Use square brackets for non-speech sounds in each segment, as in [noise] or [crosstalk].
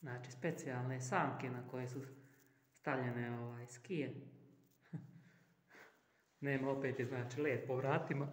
Znači, specijalne samke na koje su stavljene ovaj, skije. [laughs] Nema opet znači led po vratima.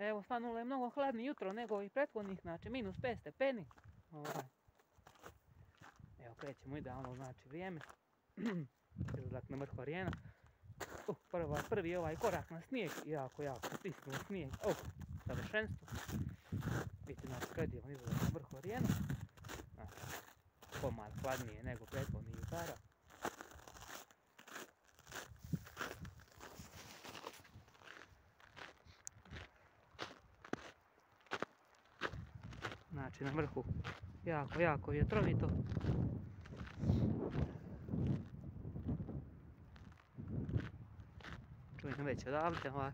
Evo, svanulo je mnogo hladnije jutro nego i prethodnih, znači minus 5 stepeni. Ovaj. Evo, krećemo idealno, znači vrijeme. [clears throat] Izlazak na vrhu arijena. Uh, prva, prvi ovaj korak na snijeg, jako, jako stisnuo snijeg. Uh, savršenstvo. Biti znači predivan izlazak na vrhu arijena. Znači, pomalo hladnije nego prethodnih jutara. Znači na vrhu jako, jako vjetrovito. Čujem već odavde ovaj.